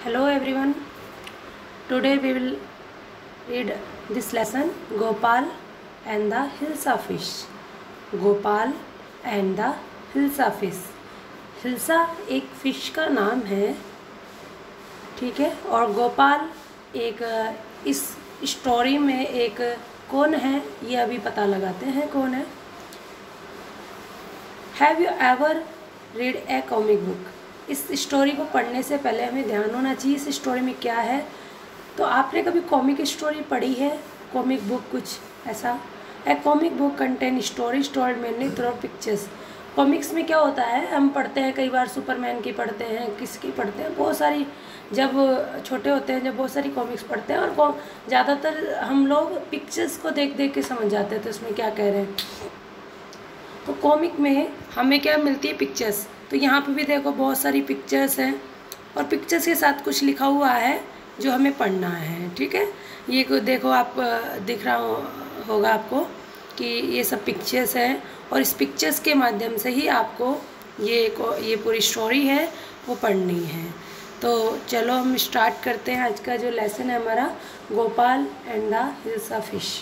Hello everyone. Today we will read this lesson Gopal and the Hilsa fish. Gopal and the Hilsa fish. Hilsa एक fish का नाम है ठीक है और गोपाल एक इस स्टोरी में एक कौन है ये अभी पता लगाते हैं कौन है have you ever read a comic book इस स्टोरी को पढ़ने से पहले हमें ध्यान होना चाहिए, इस स्टोरी में क्या है। तो आपने कभी कॉमिक स्टोरी पढ़ी है? कॉमिक बुक कुछ ऐसा? A comic book contain story story mainly through pictures comics में क्या होता है? हम पढ़ते हैं, कई बार सुपरमैन की पढ़ते हैं, किसकी पढ़ते हैं, बहुत सारी, जब छोटे होते हैं, जब बहुत सारी कॉमिक्स पढ़ते हैं और ज़्यादातर हम लोग पिक्चर्स को देख देख के समझ जाते हैं तो उसमें क्या कह रहे हैं। तो कॉमिक में हमें क्या मिलती है? पिक्चर्स तो यहाँ पे भी देखो बहुत सारी पिक्चर्स हैं और पिक्चर्स के साथ कुछ लिखा हुआ है जो हमें पढ़ना है ठीक है? ये देखो आप दिख रहा हो, होगा आपको कि ये सब पिक्चर्स हैं और इस पिक्चर्स के माध्यम से ही आपको ये को ये पूरी स्टोरी है वो पढ़नी है। तो चलो हम स्टार्ट करते हैं आज का जो लेसन है हमारा Gopal and the hilsa fish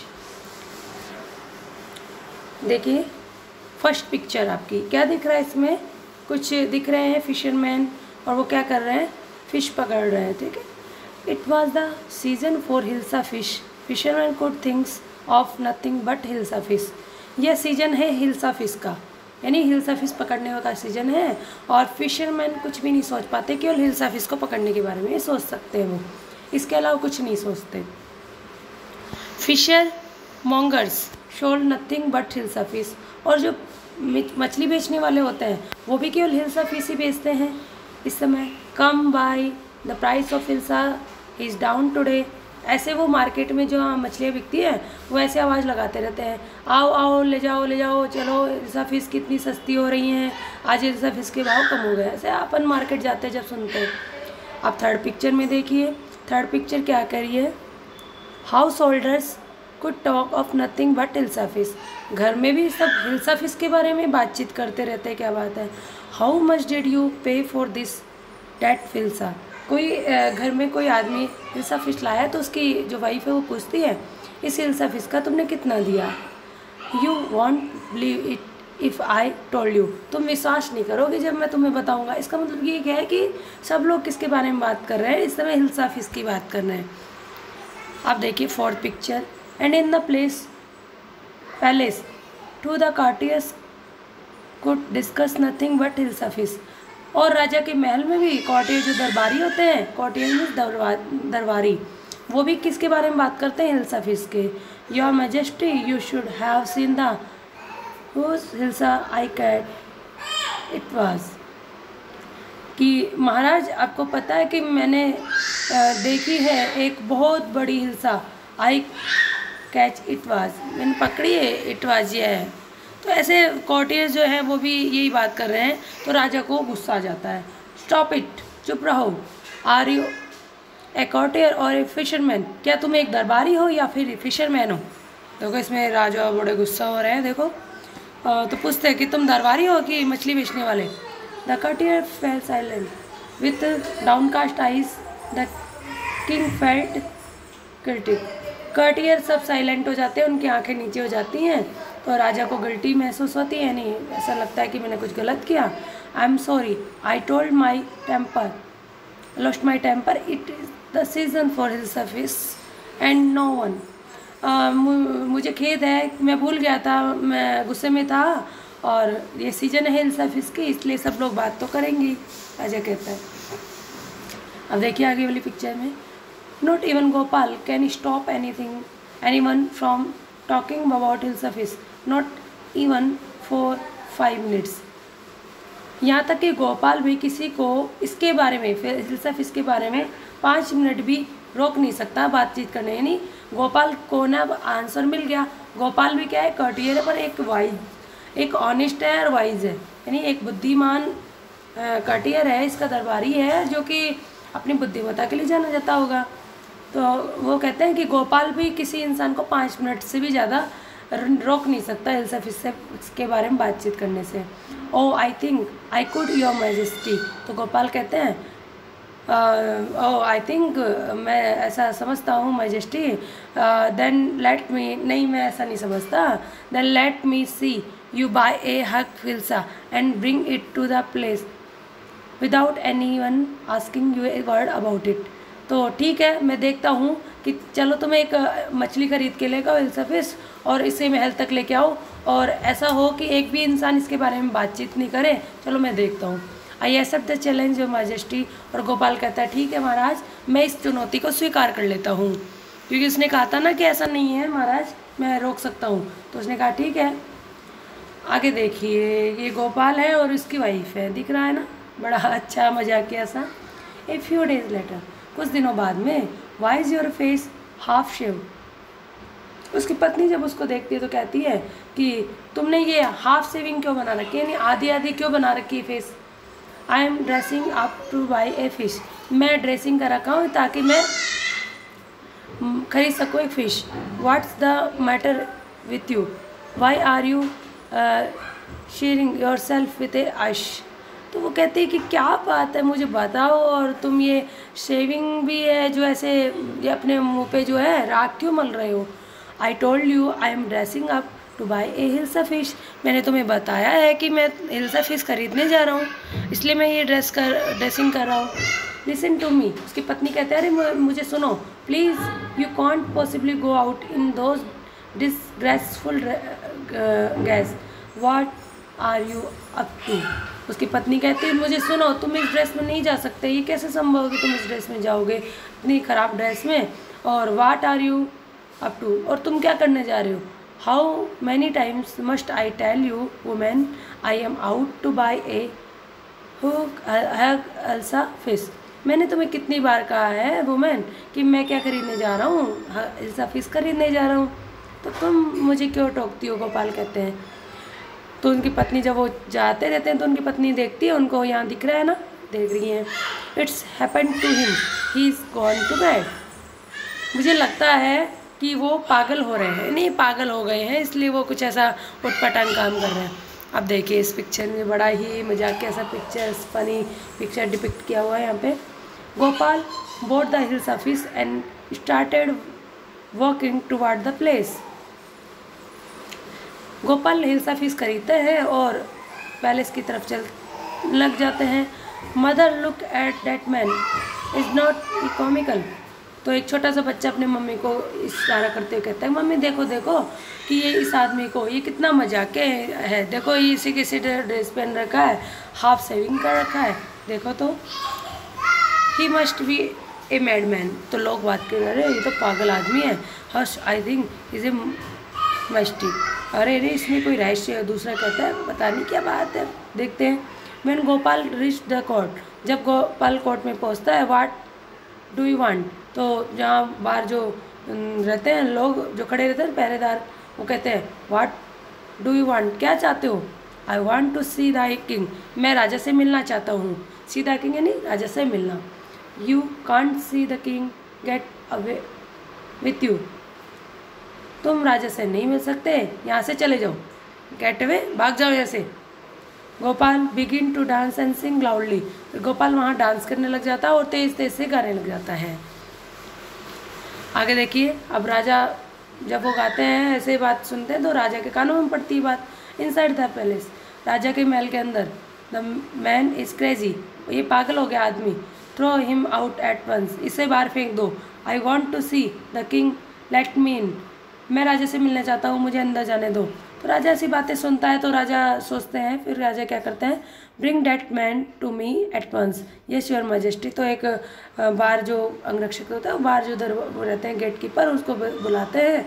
देखिए फ़र्स्ट पिक्चर आपकी क्या दिख रहा है इसमें? कुछ दिख रहे हैं फिशरमैन और वो क्या कर रहे हैं? फ़िश पकड़ रहे हैं, ठीक है? It was the season for hilsa fish fisherman could things of nothing but hilsa fish यह सीज़न है हिल्सा फ़िश का। यानी हिल्सा फ़िश पकड़ने का सीज़न है और फिशरमैन कुछ भी नहीं सोच पाते केवल हिल्सा फ़िश को पकड़ने के बारे में सोच सकते हैं वो। इसके अलावा कुछ नहीं सोचते। Fishmongers sold nothing but hilsa fish और जो मछली बेचने वाले होते हैं, वो भी केवल हिल्सा फ़िश ही बेचते हैं। इस समय come buy the price of hilsa is down today ऐसे वो मार्केट में जो मछलियाँ बिकती हैं, वो ऐसे आवाज़ लगाते रहते हैं। आओ आओ, ले जाओ ले जाओ, चलो इल्सा फ़िश कितनी सस्ती हो रही हैं। आज इल्सा फ़िश के भाव कम हो गए ऐसे अपन मार्केट जाते हैं जब सुनते हैं। अब थर्ड पिक्चर में देखिए। थर्ड पिक्चर क्या करिए householders could talk of nothing but hilsa fish घर में भी सब हिल्सा फ़िश के बारे में बातचीत करते रहते हैं, क्या बात है? How much did you pay for this that hilsa कोई घर में कोई आदमी हिल्सा फ़िश लाया तो उसकी जो वाइफ है वो पूछती है, इस हिल्सा फ़िश का तुमने कितना दिया? You won't believe it if I told you तुम विश्वास नहीं करोगे जब मैं तुम्हें बताऊँगा. इसका मतलब ये क्या है कि सब लोग किसके बारे में बात कर रहे हैं? इस समय हिल्सा फ़िश की बात कर रहे हैं। आप देखिए fourth picture and in the place palace to the courtiers could discuss nothing but hilsa fish और राजा के महल में भी कौटिया जो दरबारी होते हैं कौटिया मीन्स दरबारी। वो भी किसके बारे में बात करते हैं? हिल्सा फ़िश के your majesty you should have seen the hilsa I caught it was कि महाराज, आपको पता है कि मैंने देखी है एक बहुत बड़ी hilsa I catch it was मैंने पकड़ी है इट वाज ये है। तो ऐसे कॉटियर्स जो है, वो भी यही बात कर रहे हैं तो राजा को गुस्सा आ जाता है। स्टॉप इट चुप रहो। आर यू ए कॉटियर और ए फिशरमैन क्या तुम एक दरबारी हो या फिर फिशरमैन हो? देखो, इसमें राजा बड़े गुस्सा हो रहे हैं, देखो। तो पूछते हैं कि तुम दरबारी हो कि मछली बेचने वाले? The courtier fell silent with downcast eyes the king felt critic courtier सब साइलेंट हो जाते हैं, उनकी आँखें नीचे हो जाती हैं तो राजा को गिल्टी महसूस होती है, नहीं, ऐसा लगता है कि मैंने कुछ गलत किया। I am sorry I told my temper lost my temper it is the season for hill service and no one मुझे खेद है, मैं भूल गया था, मैं गुस्से में था, और ये सीज़न है हिल सर्विस की, इसलिए सब लोग बात तो करेंगे, राजा कहता है। अब देखिए आगे वाली पिक्चर में। Can stop anything anyone from talking about hill service not even for five minutes यहाँ तक कि गोपाल भी किसी को इसके बारे में, फिर सिर्फ़ इसके बारे में पाँच मिनट भी रोक नहीं सकता बातचीत करने। यानी गोपाल को ना आंसर मिल गया। गोपाल भी क्या है? कर्टियर पर एक वाइज एक ऑनेस्ट है और वाइज है। यानी एक बुद्धिमान कटियर है, इसका दरबारी है, जो कि अपनी बुद्धिमत्ता के लिए जाना जाता होगा। तो वो कहते हैं कि गोपाल भी किसी इंसान को पाँच मिनट से भी ज़्यादा रोक नहीं सकता एल्सफ इससे इसके बारे में बातचीत करने से। ओ I think I could your majesty तो गोपाल कहते हैं ओ आई थिंक मैं ऐसा समझता हूँ मजेस्टी देन लेट मी नहीं, मैं ऐसा नहीं समझता। Then let me see you buy a huge hilsa and bring it to the place without anyone asking you a word about it तो ठीक है, मैं देखता हूँ कि चलो तुम्हें एक मछली खरीद के लेगा हिल्सा फ़िश और इसे महल तक लेके आओ और ऐसा हो कि एक भी इंसान इसके बारे में बातचीत नहीं करे। चलो मैं देखता हूँ। I accept the challenge of majesty और गोपाल कहता है, ठीक है महाराज, मैं इस चुनौती को स्वीकार कर लेता हूँ। क्योंकि उसने कहा था ना कि ऐसा नहीं है महाराज, मैं रोक सकता हूँ। तो उसने कहा, ठीक है, आगे देखिए, ये गोपाल है और उसकी वाइफ है। दिख रहा है ना? बड़ा अच्छा मज़ाक किया सा। ए फ्यू डेज़ लेटर कुछ दिनों बाद में why is your face half shave उसकी पत्नी जब उसको देखती है तो कहती है कि, तुमने ये हाफ़ सेविंग क्यों बना रखी है? यानी आधी आधी क्यों बना रखी है face I am dressing up to buy a fish मैं ड्रेसिंग कर रखा हूँ ताकि मैं खरीद सकूँ एक fish what's the matter with you why are you sharing yourself with a ash तो वो कहते हैं कि क्या बात है, मुझे बताओ। और तुम ये शेविंग भी है, जो ऐसे ये अपने मुँह पे जो है राख क्यों मल रहे हो? I told you I am dressing up to buy a hilsa fish मैंने तुम्हें बताया है कि मैं हिल्सा फ़िश खरीदने जा रहा हूँ, इसलिए मैं ये ड्रेस कर ड्रेसिंग कर रहा हूँ। लिसन टू मी उसकी पत्नी कहते हैं, अरे मुझे सुनो please you can't possibly go out in those disgraceful gas what are you up to उसकी पत्नी कहती है, मुझे सुनो, तुम इस ड्रेस में नहीं जा सकते। ये कैसे संभव है कि तुम इस ड्रेस में जाओगे? इतनी ख़राब ड्रेस में। और what are you up to और तुम क्या करने जा रहे हो? How many times must I tell you women I am out to buy a hilsa fish मैंने तुम्हें कितनी बार कहा है वुमेन कि मैं क्या खरीदने जा रहा हूँ? अल्सा फ़िश खरीदने जा रहा हूँ। तो तुम मुझे क्यों टोकती हो, गोपाल कहते हैं। तो उनकी पत्नी जब वो जाते रहते हैं तो उनकी पत्नी देखती है, उनको यहाँ दिख रहा है ना, देख रही हैं। It's happen to him he is gone too bad मुझे लगता है कि वो पागल हो रहे हैं। नहीं, पागल हो गए हैं, इसलिए वो कुछ ऐसा उटपटांग काम कर रहे हैं। अब देखिए, इस पिक्चर में बड़ा ही मज़ाक ऐसा पिक्चर फनी पिक्चर डिपिक्ट किया हुआ है यहाँ पे। Gopal bought the hills office and started walking toward the place Gopal hilsa fish खरीदते हैं और पैलेस की तरफ़ चल लग जाते हैं। Mother look at that man is not economical. तो एक छोटा सा बच्चा अपने मम्मी को इशारा करते हुए कहता है, मम्मी, देखो देखो कि ये इस आदमी को, ये कितना मज़ाक है। देखो, ये इसी के किसी ड्रेस पहन रखा है, हाफ़ सेविंग कर रखा है। देखो तो he must be a mad man तो लोग बात कर रहे हैं, ये तो पागल आदमी है। Harsh I think is a musty अरे अरे इसमें कोई रहस्य है? दूसरा कहता है, पता नहीं क्या बात है। देखते हैं। Man Gopal reach the court जब गोपाल कोर्ट में पहुँचता है वाट डू यू वांट तो जहाँ बाहर जो रहते हैं लोग, जो खड़े रहते हैं, पहरेदार, वो कहते हैं वाट डू यू वांट क्या चाहते हो? I want to see the king मैं राजा से मिलना चाहता हूँ। सी द किंग यानी राजा से मिलना। You can't see the king get away with you तुम राजा से नहीं मिल सकते, यहाँ से चले जाओ। गेट अवे भाग जाओ यहाँ से। Gopal begin to dance and sing loudly Gopal वहाँ डांस करने लग जाता है और तेज तेज से गाने लग जाता है। आगे देखिए, अब राजा जब वो गाते हैं, ऐसे बात सुनते हैं तो राजा के कानों में पड़ती बात। इन साइड द पैलेस राजा के महल के अंदर। द मैन इज़ क्रेजी ये पागल हो गया आदमी। Throw him out at once इसे बाहर फेंक दो। I want to see the king let mean मैं राजा से मिलना चाहता हूँ, मुझे अंदर जाने दो। तो राजा ऐसी बातें सुनता है तो राजा सोचते हैं, फिर राजा क्या करते हैं? Bring that man to me at once yes your majesty तो एक बार जो अंगरक्षक होता है बार जो दर रहते हैं गेट कीपर उसको बुलाते हैं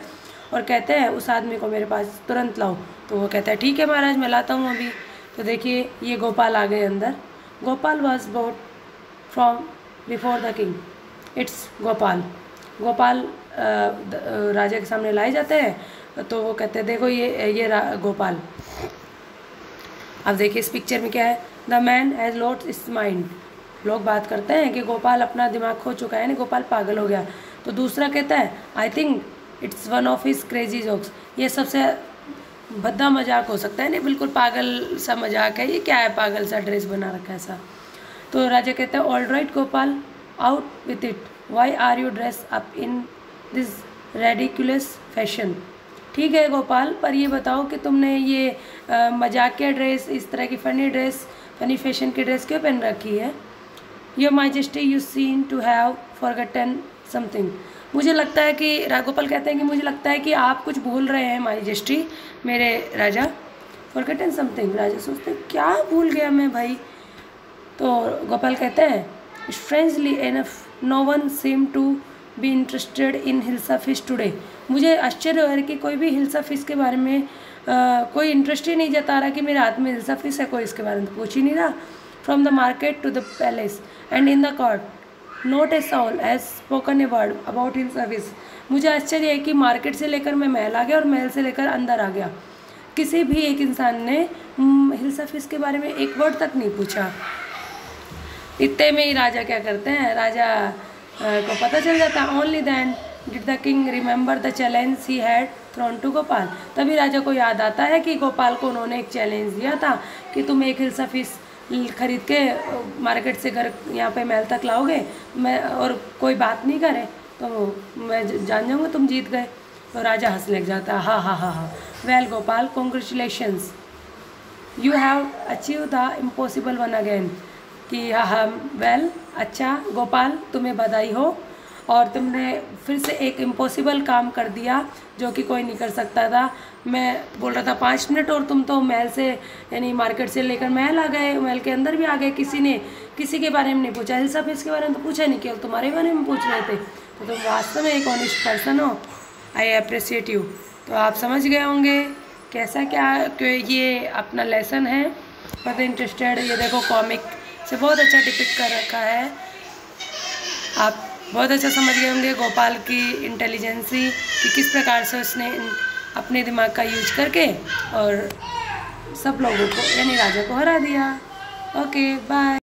और कहते हैं, उस आदमी को मेरे पास तुरंत लाओ। तो वो कहता है, ठीक है महाराज, मैं लाता हूँ अभी। तो देखिए, ये गोपाल आ गए अंदर। Gopal was bought from before the king it's Gopal Gopal राजा के सामने लाए जाते हैं तो वो कहते हैं, देखो ये ये गोपाल। अब देखिए इस पिक्चर में क्या है? The man has lot is mind लोग बात करते हैं कि गोपाल अपना दिमाग खो चुका है ना गोपाल पागल हो गया। तो दूसरा कहता है I think it's one of his crazy jokes ये सबसे भद्दा मज़ाक हो सकता है, नहीं, बिल्कुल पागल सा मज़ाक है। ये क्या है, पागल सा ड्रेस बना रखा है ऐसा। तो राजा कहता है all right Gopal out with it why are you dress up in this ridiculous fashion ठीक है गोपाल, पर ये बताओ कि तुमने ये मजाकिया ड्रेस इस तरह की फ़नी ड्रेस फ़नी फ़ैशन की ड्रेस क्यों पहन रखी है? Your majesty you seem to have forgotten something मुझे लगता है कि, राघोपाल कहते हैं कि मुझे लगता है कि आप कुछ भूल रहे हैं माइजेस्टी मेरे राजा। फॉरगटन समथिंग राजा सोचते क्या भूल गया मैं भाई? तो गोपाल कहते हैं strangely enough no one seem to be interested in hilsa fish today मुझे आश्चर्य हो रहा कि कोई भी हिल्सा फ़िश के बारे में आ, कोई इंटरेस्ट ही नहीं जता रहा कि मेरे हाथ में हिल्सा फ़िश है कोई इसके बारे में तो पूछ ही नहीं रहा। From the market to the palace and in the court not a soul has spoken a word about hilsa fish मुझे आश्चर्य है कि मार्केट से लेकर मैं महल आ गया और महल से लेकर अंदर आ गया। किसी भी एक इंसान ने हिल्सा फ़िश के बारे में एक वर्ड तक नहीं पूछा। इतने में ही राजा क्या करते हैं? राजा को पता चल जाता only then did the king remember the challenge he had thrown to Gopal तभी राजा को याद आता है कि गोपाल को उन्होंने एक चैलेंज दिया था कि तुम एक हिल्सा फ़ीस खरीद के मार्केट से घर यहाँ पे महल तक लाओगे। मैं और कोई बात नहीं करे तो मैं जान जाऊँगा तुम जीत गए। तो राजा हंस लग जाता, है, हा हा हा। हा well Gopal congratulations you have achieve the impossible one again कि हाँ हाँ वेल अच्छा गोपाल, तुम्हें बधाई हो। और तुमने फिर से एक इम्पॉसिबल काम कर दिया, जो कि कोई नहीं कर सकता था। मैं बोल रहा था, पाँच मिनट और तुम तो महल से, यानी मार्केट से लेकर महल आ गए, महल के अंदर भी आ गए। किसी ने, किसी के बारे में नहीं पूछा। हिल्सा फिस के बारे में तो पूछा नहीं केवल तुम्हारे बारे में पूछ रहे थे। तो तुम वास्तव में एक ऑनिस्ट पर्सन हो। आई अप्रिसिएट यू तो आप समझ गए होंगे कैसा क्या ये अपना लेसन है। फॉर इंटरेस्टेड ये देखो कॉमिक से बहुत अच्छा डिपिक्ट कर रखा है। आप बहुत अच्छा समझ गए होंगे गोपाल की इंटेलिजेंसी कि किस प्रकार से उसने अपने दिमाग का यूज़ करके और सब लोगों को, यानी राजा को हरा दिया। Okay bye